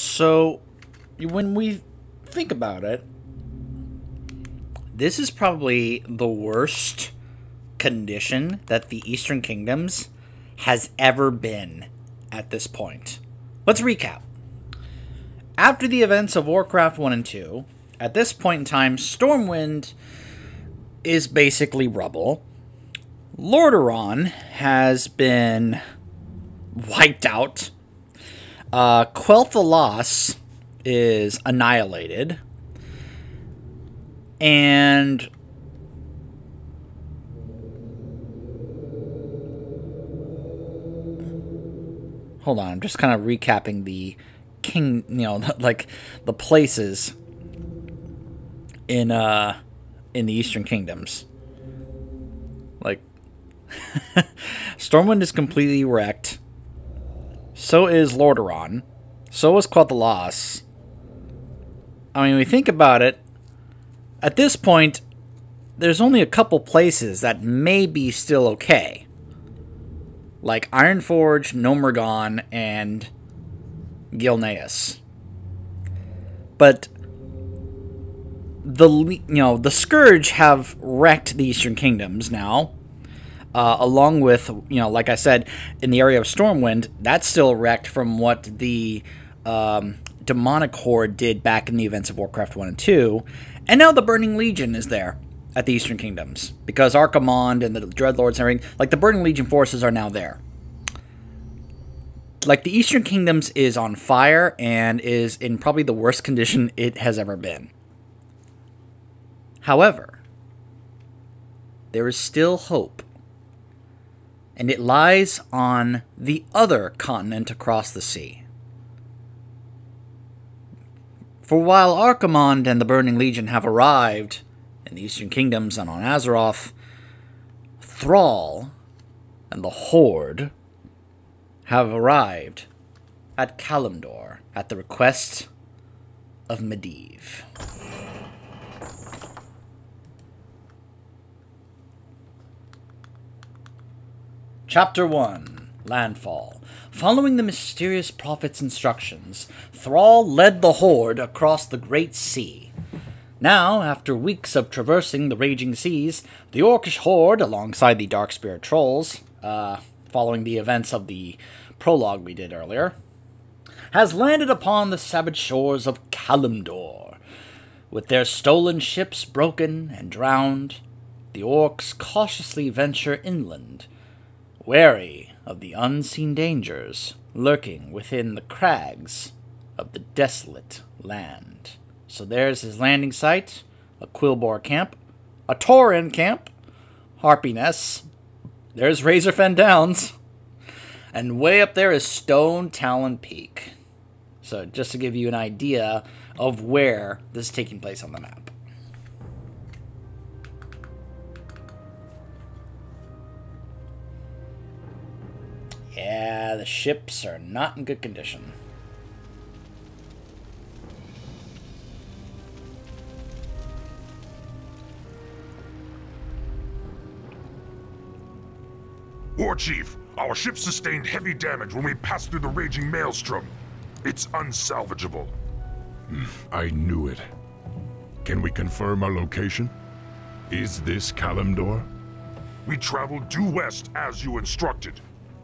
So, when we think about it, this is probably the worst condition that the Eastern Kingdoms has ever been at this point. Let's recap. After the events of Warcraft 1 and 2, at this point in time, Stormwind is basically rubble. Lordaeron has been wiped out. Uh, Quel'Thalas is annihilated. And hold on, I'm just kind of recapping the king, you know, like the places in uh in the Eastern Kingdoms. Like Stormwind is completely wrecked. So is Lordaeron. So is Quel'Thalas. I mean, we think about it. At this point, there's only a couple places that may be still okay. Like Ironforge, Gnomeregan, and Gilneas. But the you know the scourge have wrecked the eastern kingdoms now uh, along with you know like i said in the area of stormwind that's still wrecked from what the um, demonic horde did back in the events of warcraft 1 and 2 and now the burning legion is there at the eastern kingdoms because archimonde and the dreadlords and everything like the burning legion forces are now there. Like the eastern kingdoms is on fire and is in probably the worst condition it has ever been. However, there is still hope, and it lies on the other continent across the sea. For while Archimonde and the Burning Legion have arrived in the Eastern Kingdoms and on Azeroth, Thrall and the Horde have arrived at Kalimdor at the request of Medivh. Chapter 1 Landfall. Following the mysterious prophet's instructions, Thrall led the Horde across the Great Sea. Now, after weeks of traversing the raging seas, the Orcish Horde, alongside the Dark Spirit Trolls, uh, following the events of the prologue we did earlier, has landed upon the savage shores of Kalimdor. With their stolen ships broken and drowned, the orcs cautiously venture inland wary of the unseen dangers lurking within the crags of the desolate land. So there's his landing site, a Quilboar camp, a Tauren camp, Harpiness. There's Razorfen Downs. And way up there is Stone Talon Peak. So just to give you an idea of where this is taking place on the map. Yeah, the ships are not in good condition. War Chief, our ship sustained heavy damage when we passed through the raging maelstrom. It's unsalvageable. Hmm, I knew it. Can we confirm our location? Is this Kalimdor? We traveled due west as you instructed.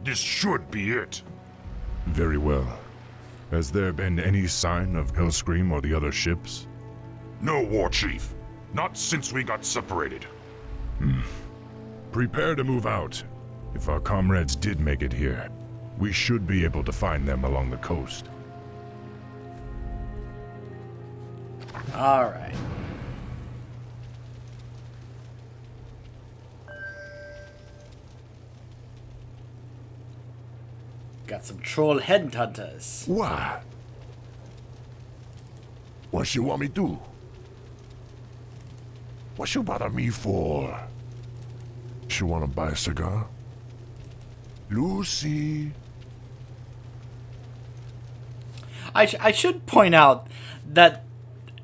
This should be it. Very well. Has there been any sign of Hellscream or the other ships? No, War Chief. Not since we got separated. Hmm. Prepare to move out. If our comrades did make it here, we should be able to find them along the coast. Alright. Got some troll headhunters. What? What you want me to do? What you bother me for? She wanna buy a cigar? Lucy. I, sh I should point out that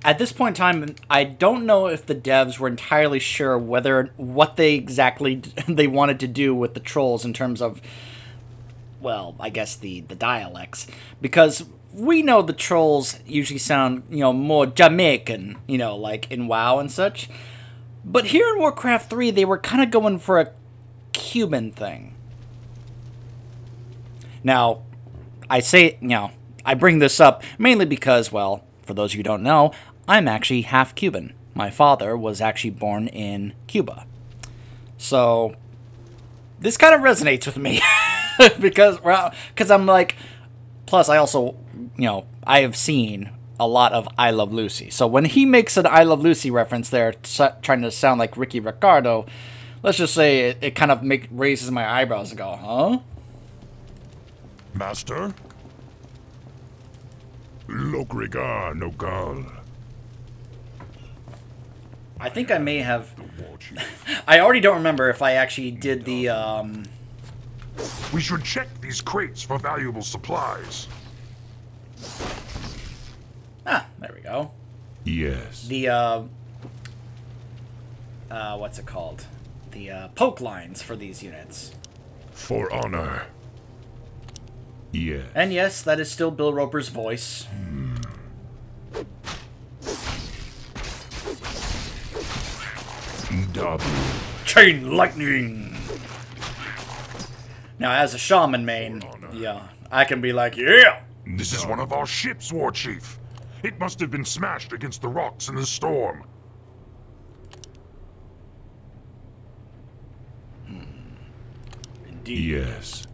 at this point in time, I don't know if the devs were entirely sure whether what they exactly they wanted to do with the trolls in terms of well, I guess the the dialects because we know the trolls usually sound, you know, more Jamaican, you know, like in WoW and such. But here in Warcraft 3, they were kind of going for a Cuban thing. Now, I say, you know, I bring this up mainly because, well, for those of you who don't know, I'm actually half Cuban. My father was actually born in Cuba. So, this kind of resonates with me because well, cause I'm like, plus I also, you know, I have seen a lot of I Love Lucy. So when he makes an I Love Lucy reference there, trying to sound like Ricky Ricardo, let's just say it, it kind of make raises my eyebrows and go, huh? Master? Lokrigar Nogal. I think I may have. I already don't remember if I actually did the. Um... We should check these crates for valuable supplies. Ah, there we go. Yes. The uh, uh, what's it called? The uh, poke lines for these units. For honor. Yes. And yes, that is still Bill Roper's voice. Hmm. Double. Chain lightning. Now, as a shaman main, yeah, I can be like, yeah. This is one of our ships, War Chief. It must have been smashed against the rocks in the storm. Hmm. Indeed. Yes.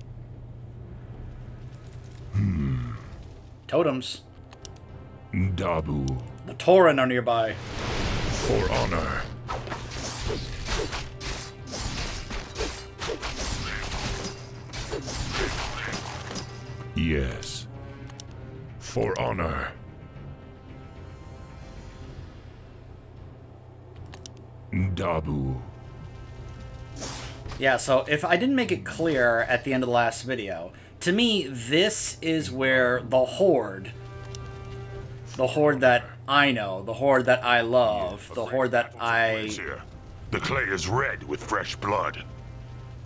Hmm. Totems. Dabu. The Tauren are nearby. For honor. Yes. For honor. Dabu. Yeah, so if I didn't make it clear at the end of the last video, to me, this is where the Horde, the Horde that I know, the Horde that I love, the Horde that I... The clay is red with fresh blood.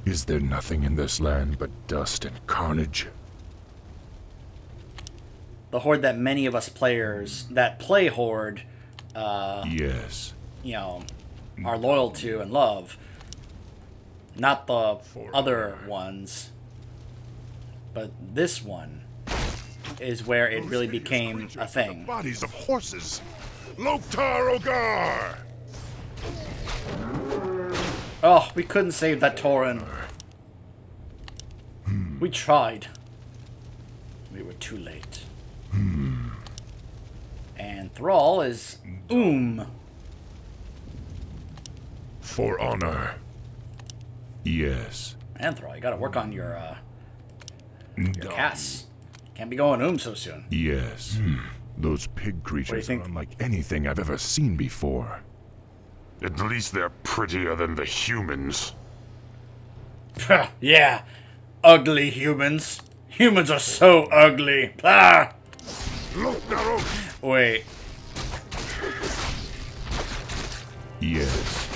Is there nothing in this land but dust and carnage? The Horde that many of us players that play Horde, uh... Yes. You know, are loyal to and love. Not the other ones. But this one is where it really became a thing. Bodies of horses. Loktar Ogar! Oh, we couldn't save that Tauren. We tried. We were too late. And Thrall is Oom. For honor. Yes. And Thrall, you gotta work on your, uh, your casts. Can't be going Oom so soon. Yes. Hmm. Those pig creatures are unlike anything I've ever seen before. At least they're prettier than the humans. yeah, ugly humans. Humans are so ugly. Ah! Look, Naru! Wait. Yes.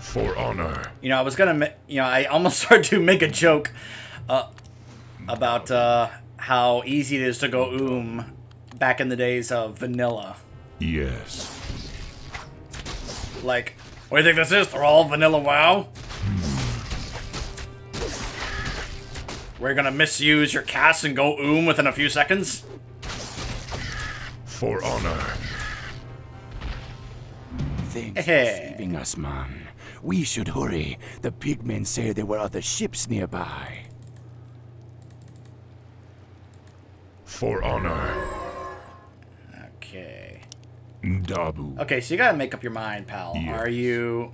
For honor. You know, I was gonna, you know, I almost started to make a joke uh, about uh, how easy it is to go oom back in the days of vanilla. Yes. Like, what do you think this is? Thrall Vanilla WoW? We're gonna misuse your cast and go oom within a few seconds? For honor. Thanks for saving us, man. We should hurry. The pigmen say there were other ships nearby. For honor. Okay. Dabu. Okay, so you gotta make up your mind, pal. Yes. Are you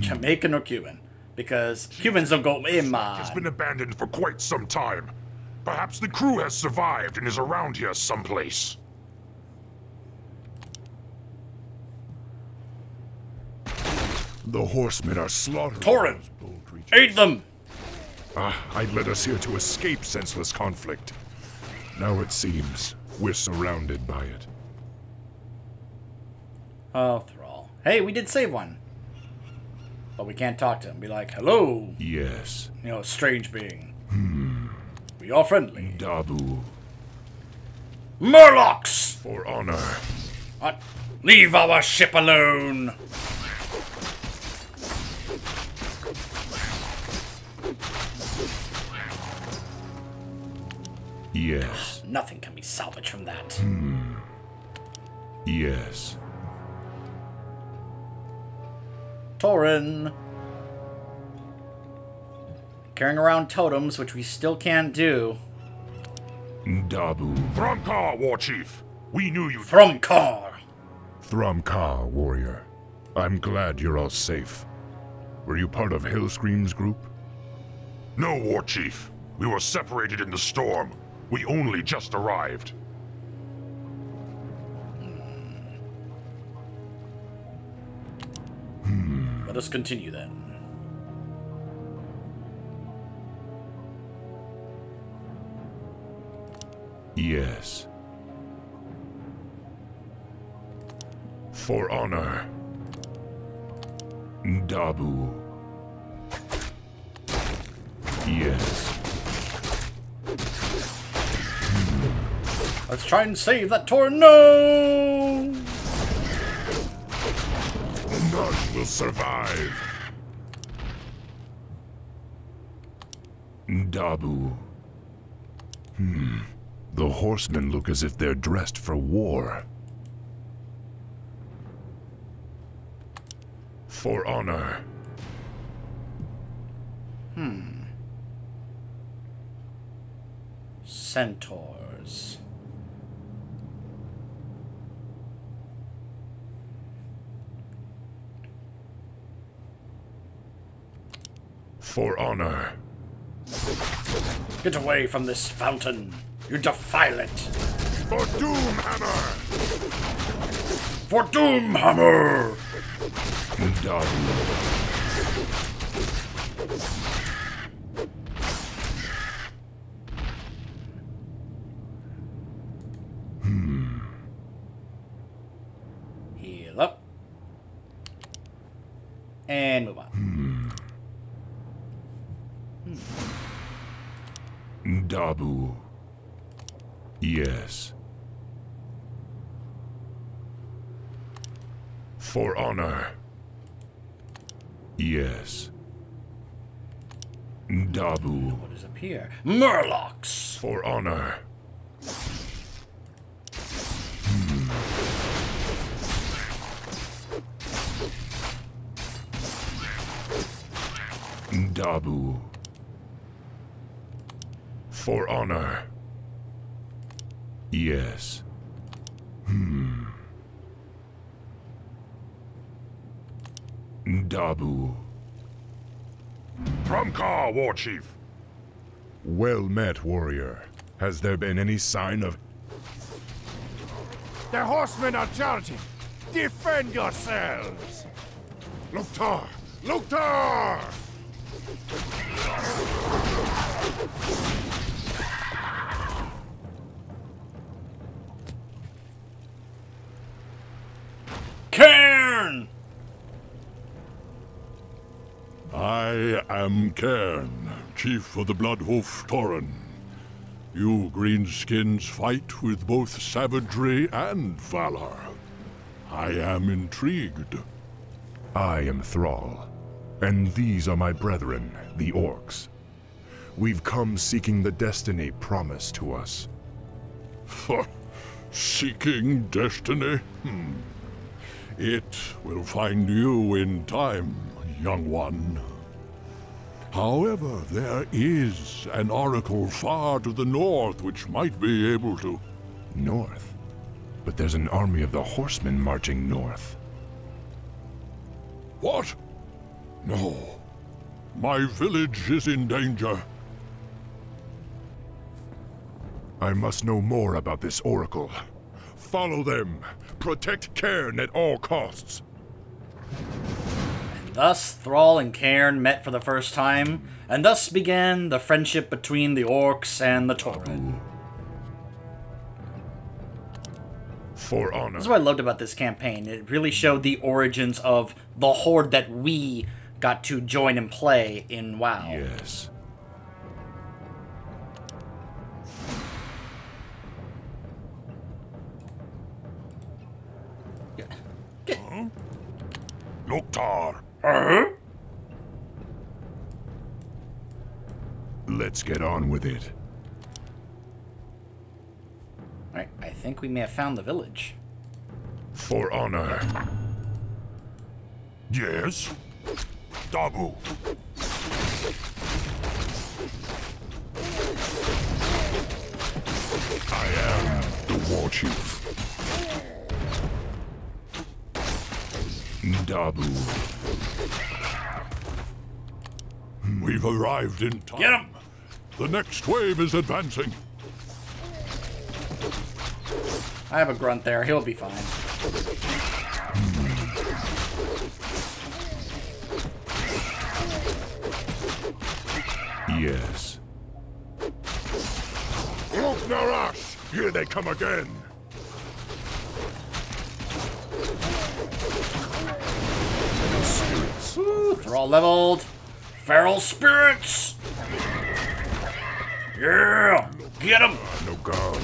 Jamaican or Cuban? Because Cubans don't go in my. It's been abandoned for quite some time. Perhaps the crew has survived and is around here someplace. The horsemen are slaughtering Tauren! those bold. Eat them! Ah, I led us here to escape senseless conflict. Now it seems we're surrounded by it. Oh, Thrall. Hey, we did save one. But we can't talk to him. Be like, hello, Yes. you know, strange being. Hmm. We are friendly. Dabu. Murlocs! For honor. What? Leave our ship alone! Yes. Nothing can be salvaged from that. Hmm. Yes. Tauren. Carrying around totems, which we still can't do. Dabu. Throm-Ka, War Chief. We knew you'd From Kar. Warrior. I'm glad you're all safe. Were you part of Hellscream's group? No, War Chief. We were separated in the storm. We only just arrived. Let us continue then. Yes. For honor. Dabu. Yes. Let's try and save that Tauren. Will survive. Dabu. Hmm. The horsemen look as if they're dressed for war. For honor. Centaurs. For honor. Get away from this fountain. You defile it. For Doomhammer! For Doomhammer! Dabu. Heal up. And move on. Dabu. Yes. For honor. Yes. Dabu. What is up here? Murlocs! For honor. Hmm. Dabu. For honor. Yes. Hmm. Dabu. Throm-Ka, War Chief. Well met, warrior. Has there been any sign of... The horsemen are charging! Defend yourselves! Loktar! Loktar! Am Cairne, chief of the Bloodhoof Tauren. You greenskins fight with both savagery and valor. I am intrigued. I am Thrall, and these are my brethren, the Orcs. We've come seeking the destiny promised to us. Seeking destiny? Hmm. It will find you in time, young one. However, there is an oracle far to the north which might be able to. North? But there's an army of the horsemen marching north. What? No. My village is in danger. I must know more about this oracle. Follow them. Protect Cairne at all costs. Thus, Thrall and Cairne met for the first time, and thus began the friendship between the Orcs and the Tauren. For honor. That's what I loved about this campaign. It really showed the origins of the horde that we got to join and play in WoW. Yes. Loktar. Let's get on with it. Alright, I think we may have found the village. For honor. Yes? Dabu. I am the war chief. Dabu. We've arrived in time. Get him! The next wave is advancing. I have a grunt there. He'll be fine. Yes. Look, Narash! Here they come again! They're all leveled. Feral spirits! Yeah! Get him! No god.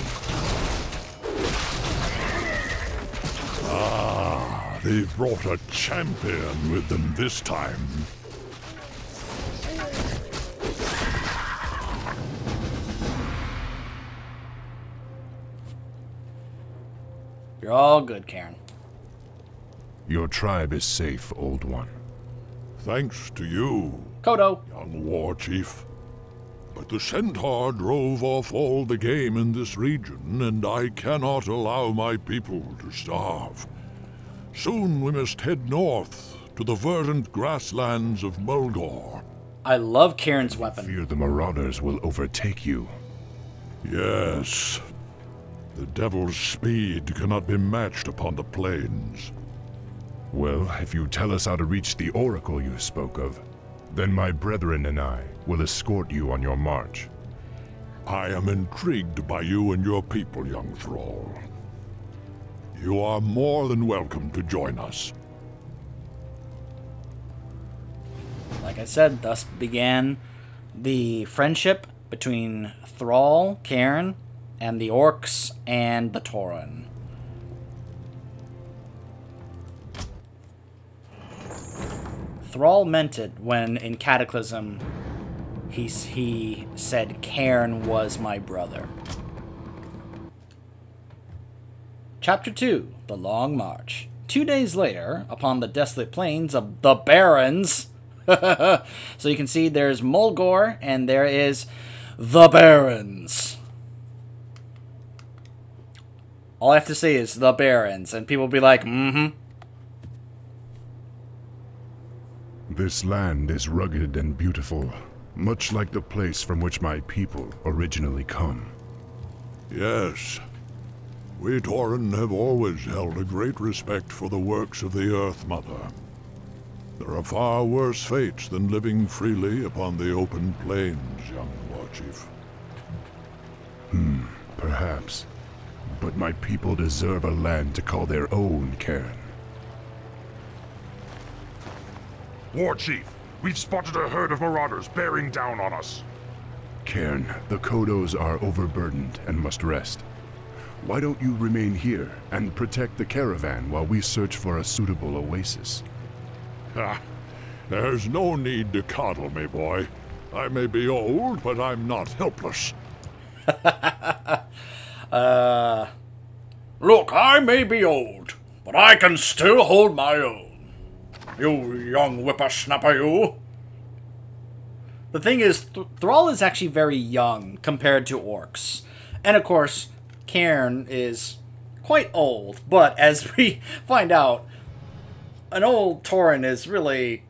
Ah, They've brought a champion with them this time. You're all good, Cairne. Your tribe is safe, old one. Thanks to you, Kodo. young war chief. But the centaur drove off all the game in this region, and I cannot allow my people to starve. Soon we must head north to the verdant grasslands of Mulgore. I love Cairne's weapon. Fear the marauders will overtake you. Yes, the devil's speed cannot be matched upon the plains. Well, if you tell us how to reach the oracle you spoke of, then my brethren and I will escort you on your march. I am intrigued by you and your people, young thrall. You are more than welcome to join us. Like I said, thus began the friendship between Thrall, Cairne, and the orcs and the Tauren. Thrall meant it when in Cataclysm he, he said Cairne was my brother. Chapter 2 The Long March. Two days later, upon the desolate plains of the Barrens, so you can see there's Mulgore and there is the Barrens. All I have to say is the Barrens, and people will be like, mm hmm. This land is rugged and beautiful, much like the place from which my people originally come. Yes, we Tauren have always held a great respect for the works of the Earth Mother. There are far worse fates than living freely upon the open plains, young war chief. Hmm, perhaps. But my people deserve a land to call their own, Cairne. War Chief, we've spotted a herd of marauders bearing down on us. Cairne, the Kodos are overburdened and must rest. Why don't you remain here and protect the caravan while we search for a suitable oasis? Ah, there's no need to coddle me, boy. I may be old, but I'm not helpless. Look, I may be old, but I can still hold my own. You young whippersnapper, you. The thing is, Th- Thrall is actually very young compared to orcs. And of course, Cairne is quite old, but as we find out, an old Tauren is really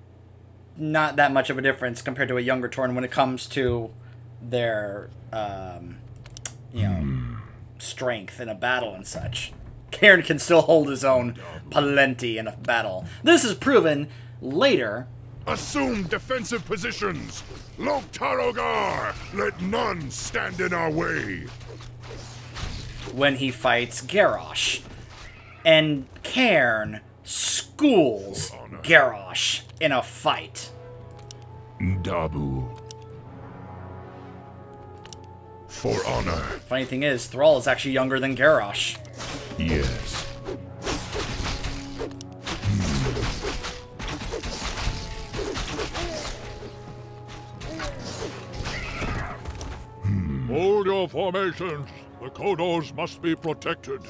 not that much of a difference compared to a younger Tauren when it comes to their, um, you know, strength in a battle and such. Cairne can still hold his own plenty in a battle. This is proven later Assume defensive positions! Loktarogar! Let none stand in our way! when he fights Garrosh. and Cairne schools Garrosh in a fight. Dabu. For honor. Funny thing is, Thrall is actually younger than Garrosh. Yes. Hold your formations. The Kodos must be protected.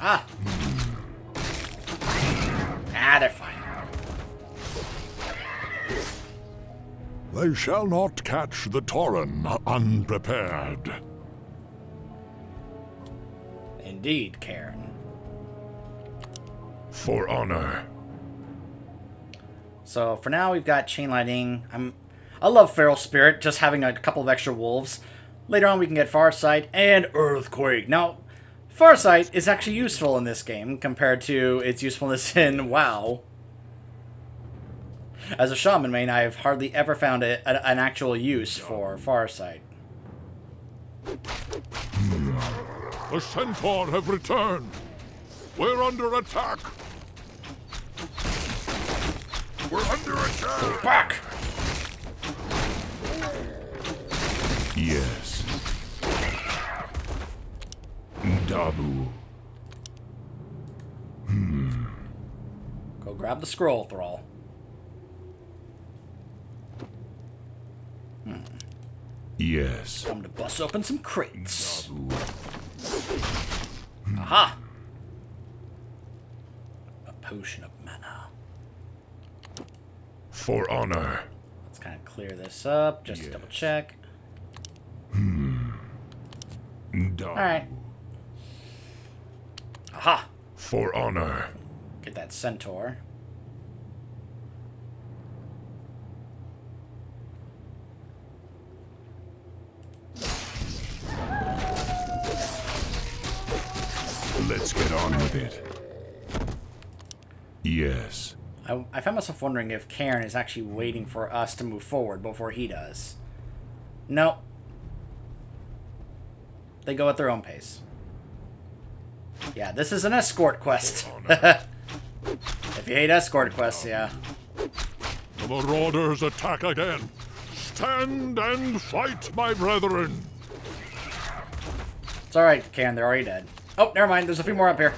Ah. Ah, they're fine. They shall not catch the Tauren unprepared. Indeed, Cairne. For honor. So for now, we've got chain lightning. I'm, I love Feral Spirit, just having a couple of extra wolves. Later on, we can get Farsight and Earthquake. Now, Farsight is actually useful in this game compared to its usefulness in WoW. As a shaman main, I've hardly ever found a, a, an actual use for Farsight. The Centaur have returned. We're under attack. We're under attack! Back! Yes. Dabu. Hmm. Go grab the scroll, Thrall. Yes. Time to bust open some crates. Aha! A potion of mana. For honor. Let's kind of clear this up, just to double check. Dabu. Alright. Aha! For honor. Get that centaur. Let's get on with it. Yes. I, I found myself wondering if Cairne is actually waiting for us to move forward before he does. Nope. They go at their own pace. Yeah, this is an escort quest. Oh, if you hate escort quests, yeah. The Marauders attack again. Stand and fight, my brethren. It's alright, Can. they're already dead. Oh, never mind, there's a few more up here.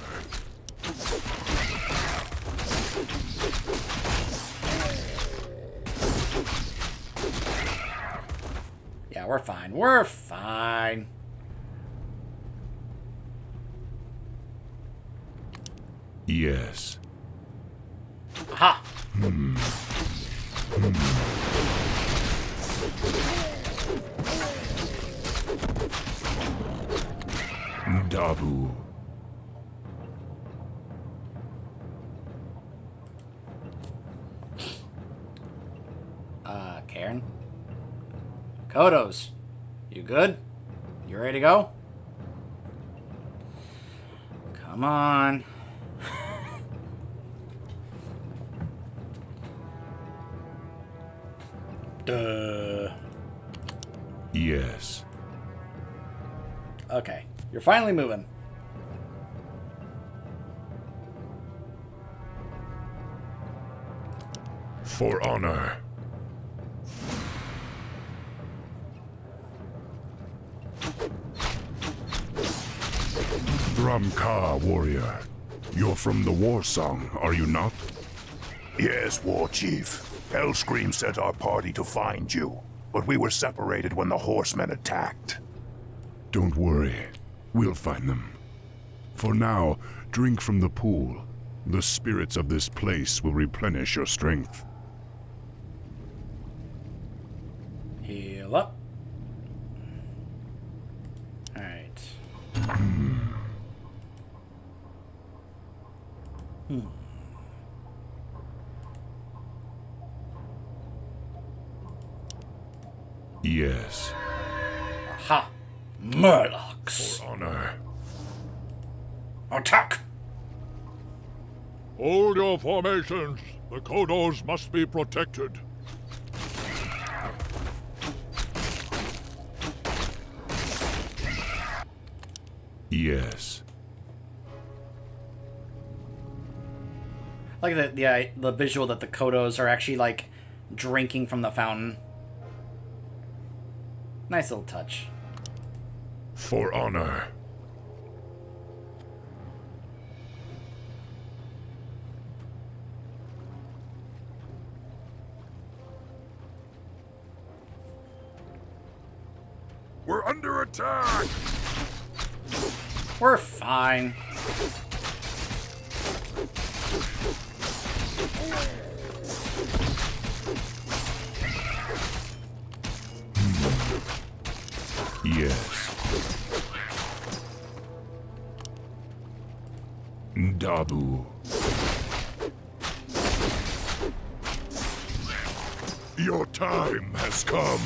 Yeah, we're fine. We're fine. Yes. Aha! Dabu. Uh, Cairne? Kodos, you good? You ready to go? Come on. Duh. Yes. Okay, you're finally moving. For honor. Throm-Ka, warrior. You're from the Warsong, are you not? Yes, War Chief. Hellscream sent our party to find you, but we were separated when the horsemen attacked. Don't worry. We'll find them. For now, drink from the pool. The spirits of this place will replenish your strength. Heal up. Alright. Hmm. Hmm. Yes. Aha! Murlocs! For Honor. Attack! Hold your formations. The Kodos must be protected. Yes. Like the the uh, the visual that the Kodos are actually like drinking from the fountain. Nice little touch. For honor. We're under attack! We're fine. Dabu. Your time has come.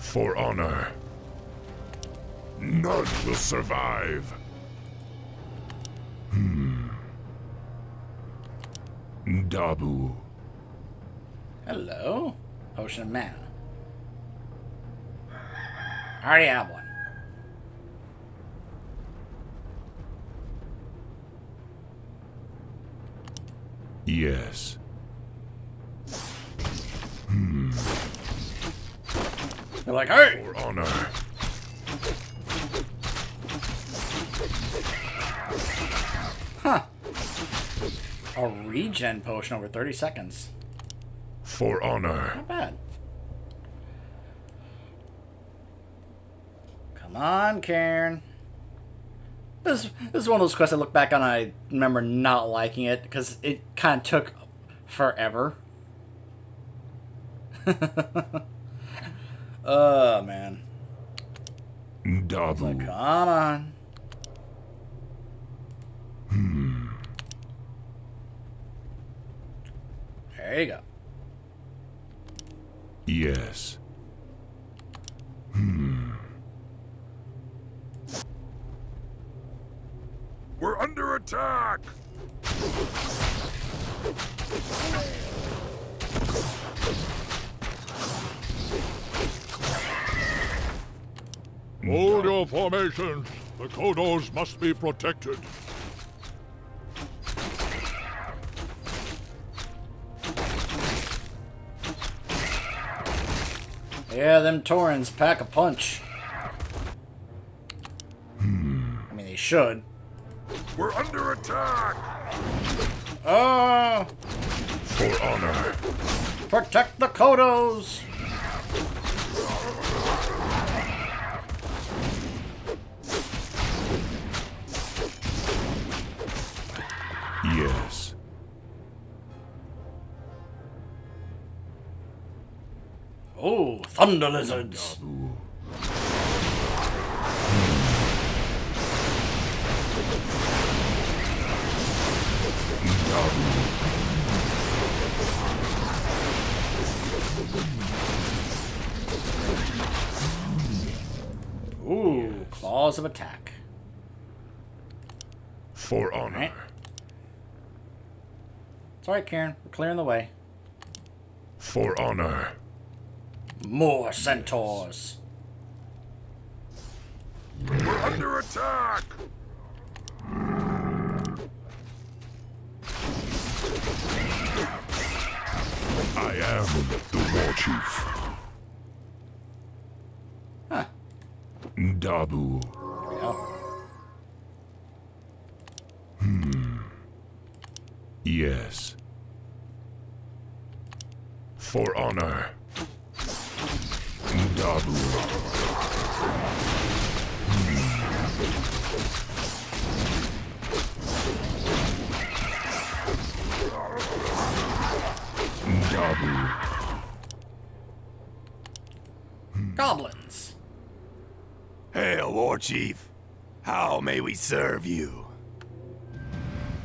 For honor. None will survive. Hmm. Dabu. Hello. Potion Man. mana. I already have one. Yes. Hmm. They're like, hey! For honor. Huh. A regen potion over 30 seconds. For honor. Not bad. Come on, Cairne. This, this is one of those quests I look back on and I remember not liking it because it kind of took forever. oh, man. Dabu. Come on. Hmm. There you go. Yes. We're under attack! Hold your formations. The Kodos must be protected. Yeah, them Taurens pack a punch. Hmm. I mean, they should. We're under attack! Oh! For honor. Protect the Kodos! Yes. Oh, thunder lizards! Ooh, claws of attack. For honor. It's alright, Cairne. We're clearing the way. For honor. More centaurs. We're under attack! I am the war chief. Dabu. Go. Hmm. Yes. For honor. Dabu. Chief. How may we serve you?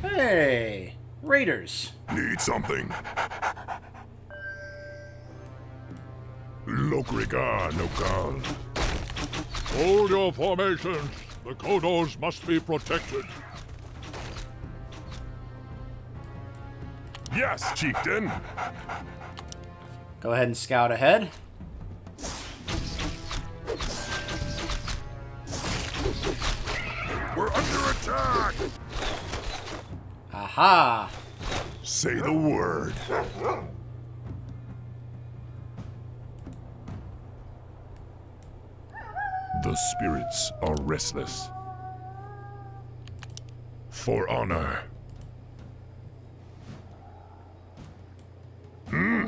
Hey, raiders. Need something? Lokriga Nokal. Hold your formations. The Kodos must be protected. Yes, chieftain! Go ahead and scout ahead. Aha! Say the word. The spirits are restless. For honor. Hmm?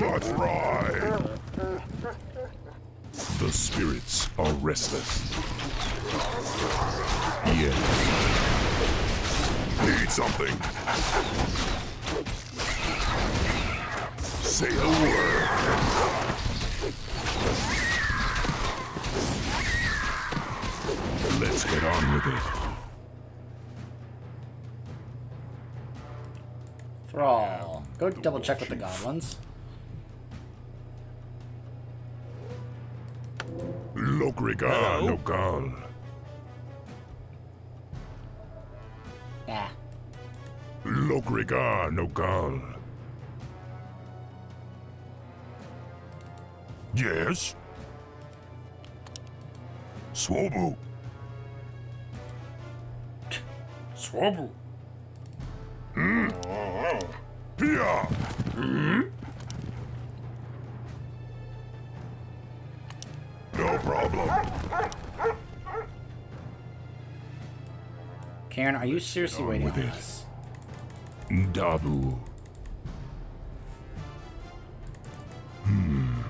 Let's ride. The spirits are restless. Yes. Need something. Say a word. Let's get on with it. Thrall. Go double check with the goblins. Lokrigar? Nogal. Nah. Lokrigar Nogal. Yes? Swobu. Swobu. Hmm? Oh, Pia. No problem. Karen, are you seriously On waiting with on it. us? Dabu. Hmm.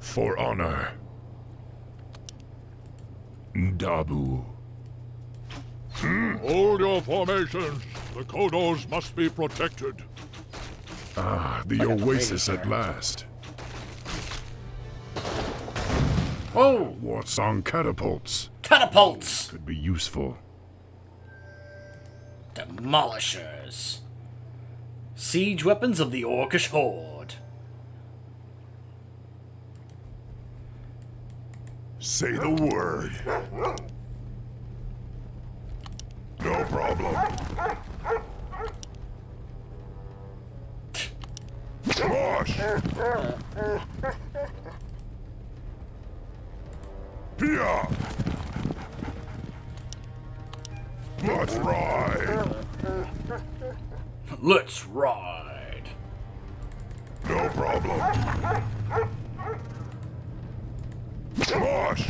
For honor. Dabu. Hold your formations. The Kodos must be protected. Ah, the got the oasis at last. Oh! What's on catapults? Catapults! Could be useful. Demolishers. Siege weapons of the Orcish Horde. Say the word. No problem. Mosh! Pia! Let's ride! Let's ride. No problem. Mosh!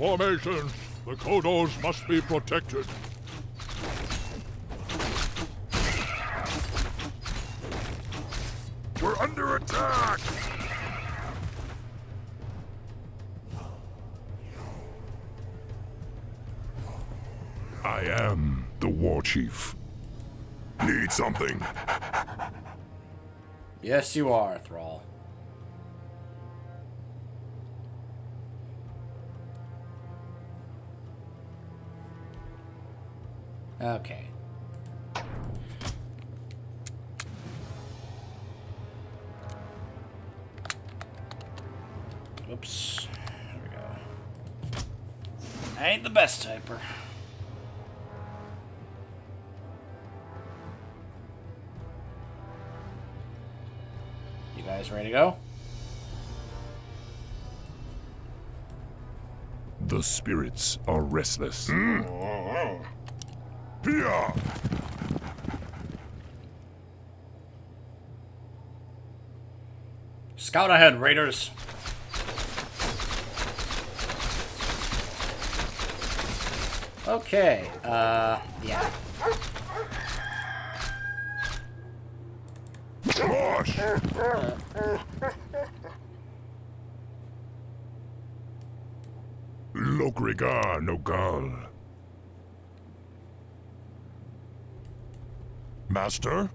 Formations. The Kodos must be protected. We're under attack! I am the war chief. Need something. Yes, you are, Thrall. Okay. Oops. There we go. I ain't the best typer. You guys ready to go? The spirits are restless. Hmm. Oh. Pia! Scout ahead, Raiders. Okay, uh, yeah. Mosh! Lokrigar Nogal. Master?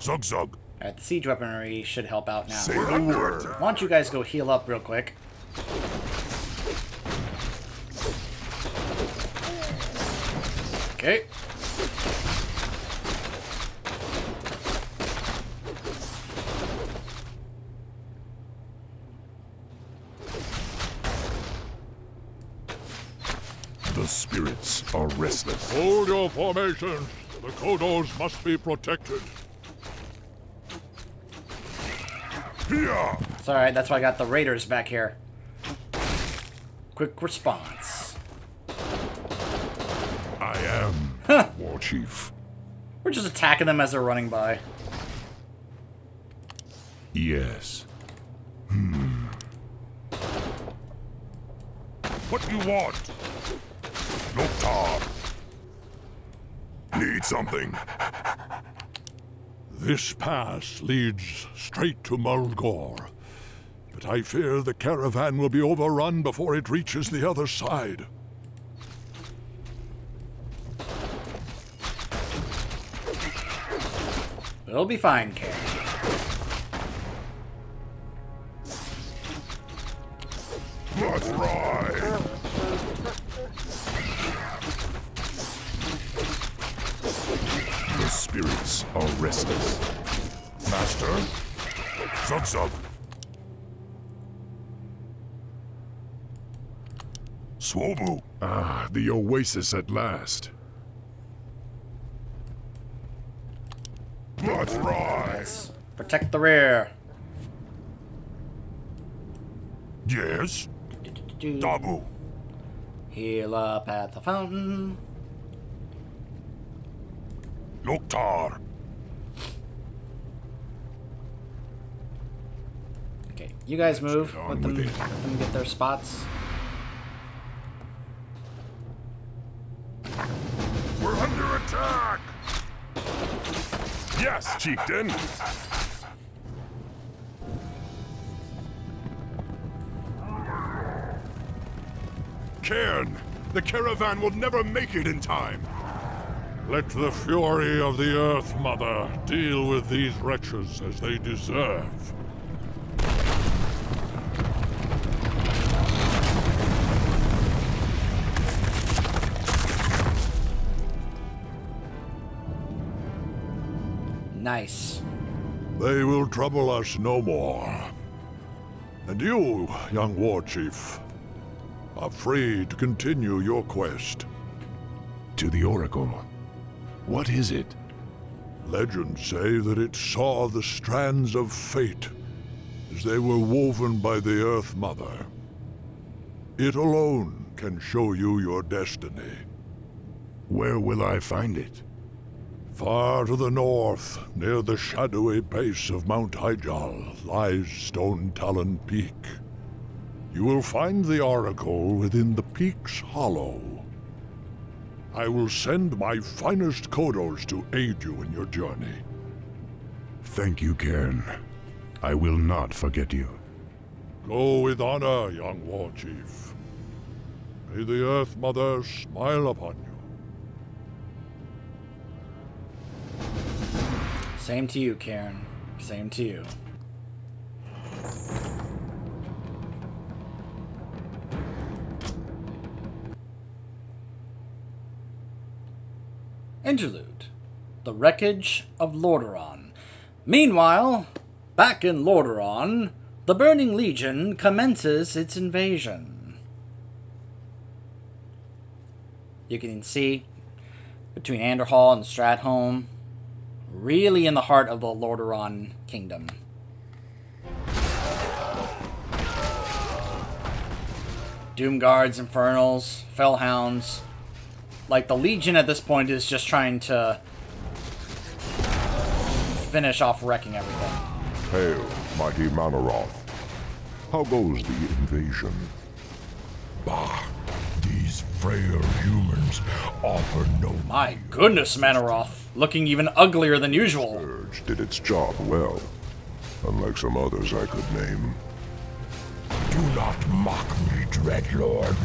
Zug Zug. Alright, the siege weaponry should help out now. Say the word. Why don't you guys go heal up real quick? Okay. The spirits are restless. Hold your formations! The Kodos must be protected. Here! It's alright, that's why I got the raiders back here. Quick response. I am huh. War Chief. We're just attacking them as they're running by. Yes. Hmm. What do you want? Loktar! Need something? This pass leads straight to Mulgore. But I fear the caravan will be overrun before it reaches the other side. It'll be fine, Karen. Swobu. Ah, the oasis at last. Let's ride! Let's protect the rear. Yes? Dabu. Heal up at the fountain. Loktar. Okay, you guys move. Let them, let them get their spots. Yes, chieftain! Cairne! The caravan will never make it in time! Let the fury of the Earth Mother deal with these wretches as they deserve. Nice. They will trouble us no more. And you, young war chief, are free to continue your quest. To the Oracle. What is it? Legends say that it saw the strands of fate as they were woven by the Earth Mother. It alone can show you your destiny. Where will I find it? Far to the north, near the shadowy base of Mount Hyjal, lies Stone Talon Peak. You will find the Oracle within the peak's hollow. I will send my finest Kodos to aid you in your journey. Thank you, Cairne. I will not forget you. Go with honor, young war chief. May the Earth Mother smile upon you. Same to you, Karen. Same to you. Interlude. The wreckage of Lordaeron. Meanwhile, back in Lordaeron, the Burning Legion commences its invasion. You can see between Andorhal and Stratholme, really in the heart of the Lordaeron kingdom. Doom Guards, Infernals, Felhounds. Like, the Legion at this point is just trying to finish off wrecking everything. Hail, mighty Mannoroth. How goes the invasion? Bah, these frail humans offer no My goodness, Mannoroth. Looking even uglier than usual. Urge did its job well, unlike some others I could name. Do not mock me, Dreadlord.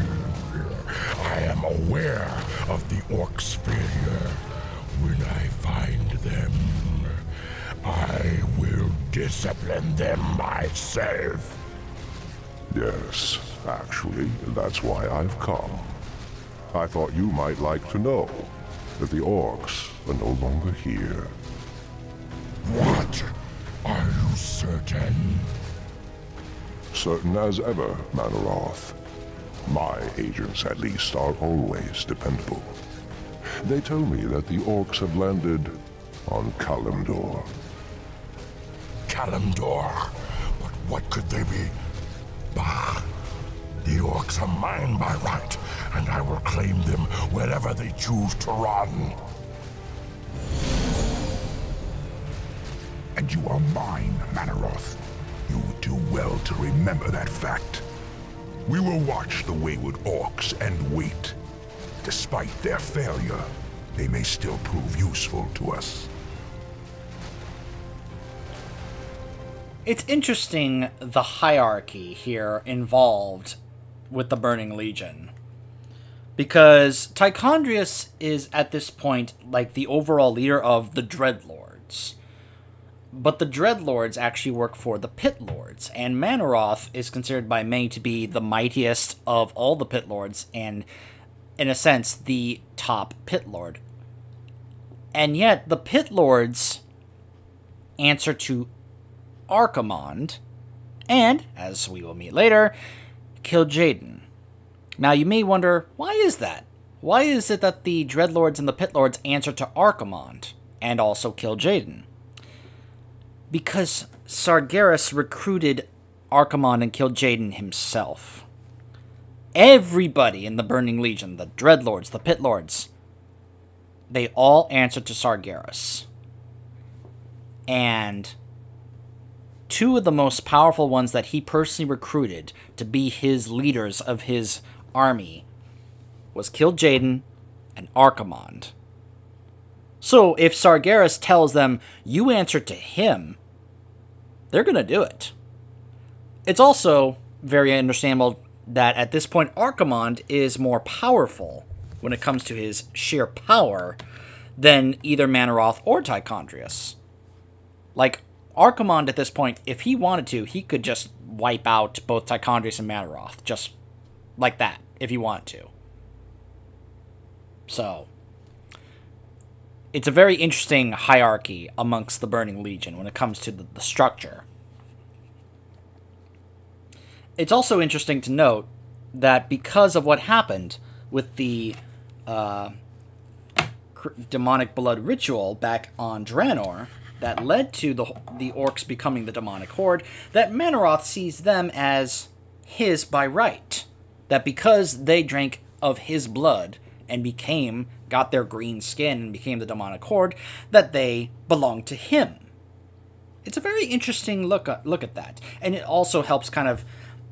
I am aware of the orcs' failure. When I find them, I will discipline them myself. Yes, actually, that's why I've come. I thought you might like to know that the orcs are no longer here. What? Are you certain? Certain as ever, Mannoroth. My agents, at least, are always dependable. They tell me that the orcs have landed on Kalimdor. Kalimdor? But what could they be? Bah! The orcs are mine by right, and I will claim them wherever they choose to run. And you are mine, Mannoroth. You do well to remember that fact. We will watch the wayward orcs and wait. Despite their failure, they may still prove useful to us. It's interesting the hierarchy here involved with the Burning Legion. Because Tichondrius is at this point like the overall leader of the Dreadlords. But the Dreadlords actually work for the Pit Lords, and Mannoroth is considered by many to be the mightiest of all the Pit Lords, and in a sense, the top Pit Lord. And yet, the Pit Lords answer to Archimonde, and, as we will meet later, Kil'jaeden. Now, you may wonder, why is that? Why is it that the Dreadlords and the Pit Lords answer to Archimonde, and also Kil'jaeden? because Sargeras recruited Archimonde and Kil'jaeden himself. Everybody in the Burning Legion, the Dreadlords, the Pit Lords, they all answer to Sargeras. And two of the most powerful ones that he personally recruited to be his leaders of his army was Kil'jaeden and Archimonde. So if Sargeras tells them, you answer to him, they're going to do it. It's also very understandable that at this point Archimonde is more powerful when it comes to his sheer power than either Mannoroth or Tichondrius. Like, Archimonde at this point, if he wanted to, he could just wipe out both Tichondrius and Mannoroth, just like that, if you want to. So, it's a very interesting hierarchy amongst the Burning Legion when it comes to the, the structure. It's also interesting to note that because of what happened with the uh, demonic blood ritual back on Draenor, that led to the the orcs becoming the demonic horde, that Mannoroth sees them as his by right. That because they drank of his blood and became got their green skin and became the demonic horde, that they belong to him. It's a very interesting look at, look at that, and it also helps kind of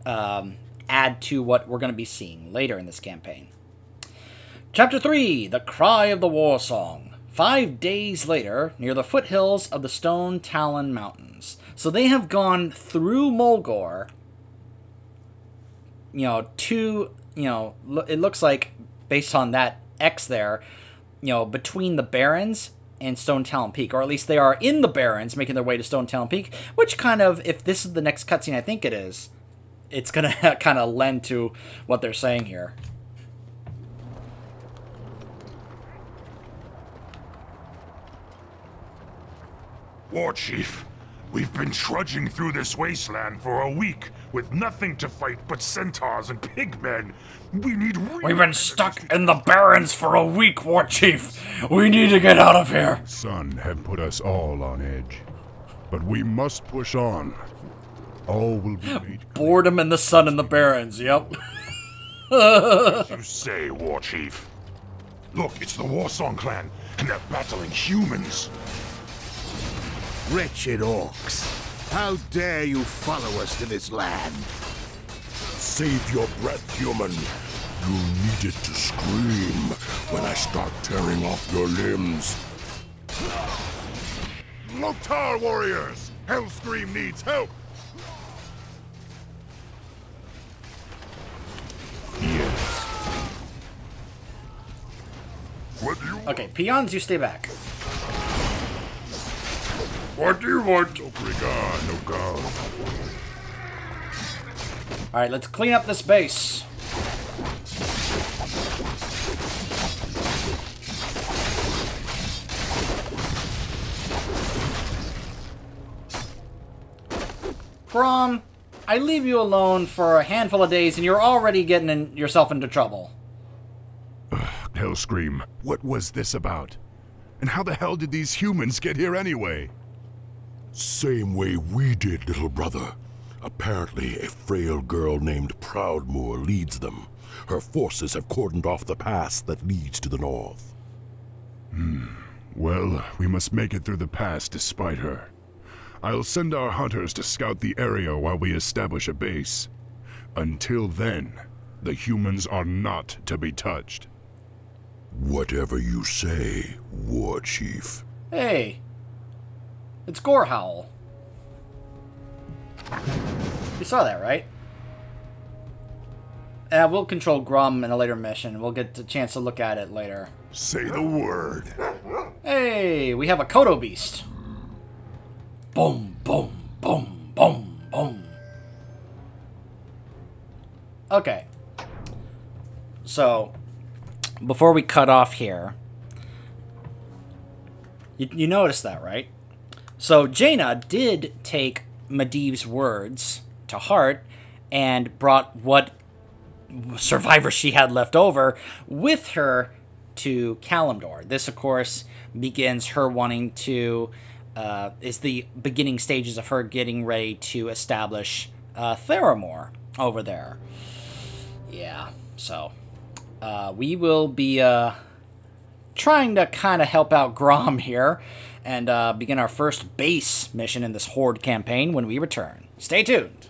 um, add to what we're going to be seeing later in this campaign. Chapter 3 The Cry of the Warsong. Five days later, near the foothills of the Stone Talon Mountains. So they have gone through Mulgore, you know, two, you know, it looks like, based on that X there, you know, between the Barrens and Stone Talon Peak, or at least they are in the Barrens, making their way to Stone Talon Peak, which kind of, if this is the next cutscene, I think it is, it's gonna kind of lend to what they're saying here. War Chief, we've been trudging through this wasteland for a week with nothing to fight but centaurs and pigmen. We need. We've been stuck in the barrens for a week, War Chief. We need to get out of here. Sun have put us all on edge, but we must push on. All will be made. Boredom in the sun in the barrens. Yep. you say, War Chief. Look, it's the Warsong clan, and they're battling humans. Wretched orcs. How dare you follow us to this land? Save your breath, human. You need it to scream when I start tearing off your limbs. Loktar warriors! Hellscream needs help! Yes. Okay, peons, you stay back. What do you want? Brigand, no god. Alright, let's clean up this base. Grom, I leave you alone for a handful of days and you're already getting in, yourself into trouble. Hellscream, what was this about? And how the hell did these humans get here anyway? Same way we did, little brother. Apparently, a frail girl named Proudmoore leads them. Her forces have cordoned off the pass that leads to the north. Hmm. Well, we must make it through the pass despite her. I'll send our hunters to scout the area while we establish a base. Until then, the humans are not to be touched. Whatever you say, War Chief. Hey, it's Gorehowl. You saw that, right? Uh, we'll control Grom in a later mission. We'll get a chance to look at it later. Say the word. Hey, we have a Kodo Beast. Boom, boom, boom, boom, boom. Okay. So, before we cut off here, you, you noticed that, right? So, Jaina did take Medivh's words to heart and brought what survivors she had left over with her to Kalimdor. This, of course, begins her wanting to, uh, is the beginning stages of her getting ready to establish uh, Theramore over there. Yeah, so uh, we will be uh, trying to kind of help out Grom here and uh, begin our first base mission in this Horde campaign when we return. Stay tuned.